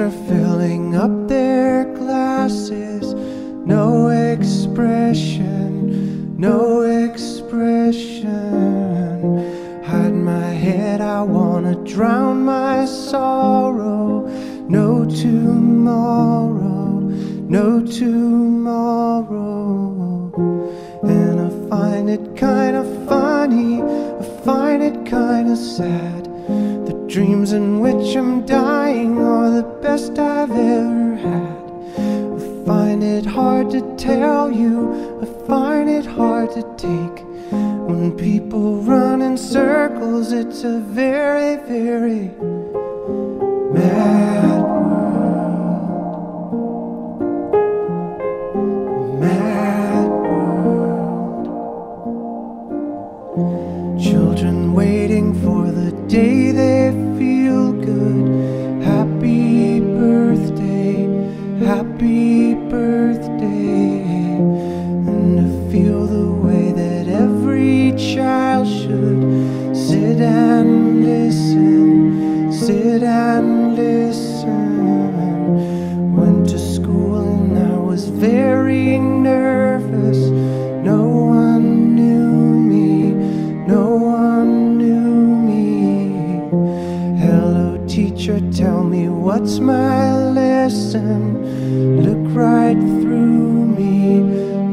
are filling up their glasses, no expression, no expression. Hide my head, I wanna drown my sorrow. No tomorrow, no tomorrow. And I find it kinda funny, I find it kinda sad. The dreams in which I'm dying best I've ever had. I find it hard to tell you, I find it hard to take. When people run in circles, it's a very, very mad world. Mad world. Children waiting for the day they feel good. Every child should sit and listen, sit and listen. Went to school and I was very nervous. No one knew me, no one knew me. Hello, teacher, tell me what's my lesson. Look right through me,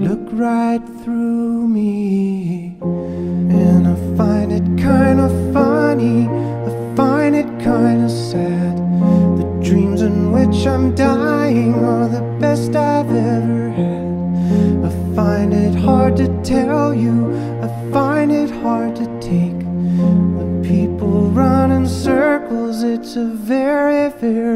look right through which I'm dying are the best I've ever had. I find it hard to tell you, I find it hard to take. When people run in circles, it's a very, very